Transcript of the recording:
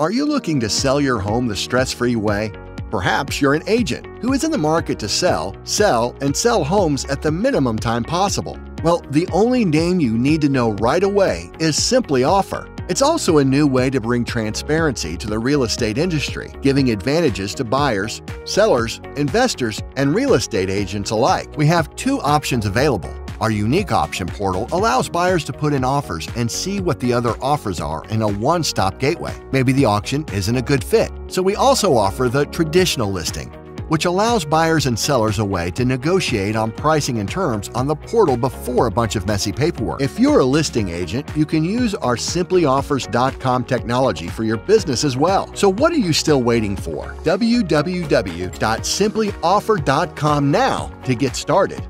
Are you looking to sell your home the stress free way? Perhaps you're an agent who is in the market to sell, sell, and sell homes at the minimum time possible. Well, the only name you need to know right away is SimpliOffer. It's also a new way to bring transparency to the real estate industry, giving advantages to buyers, sellers, investors, and real estate agents alike. We have two options available. Our unique auction portal allows buyers to put in offers and see what the other offers are in a one stop gateway. Maybe the auction isn't a good fit. So we also offer the traditional listing, which allows buyers and sellers a way to negotiate on pricing and terms on the portal before a bunch of messy paperwork. If you're a listing agent, you can use our simplioffers.com technology for your business as well. So what are you still waiting for? www.simplioffer.com now to get started.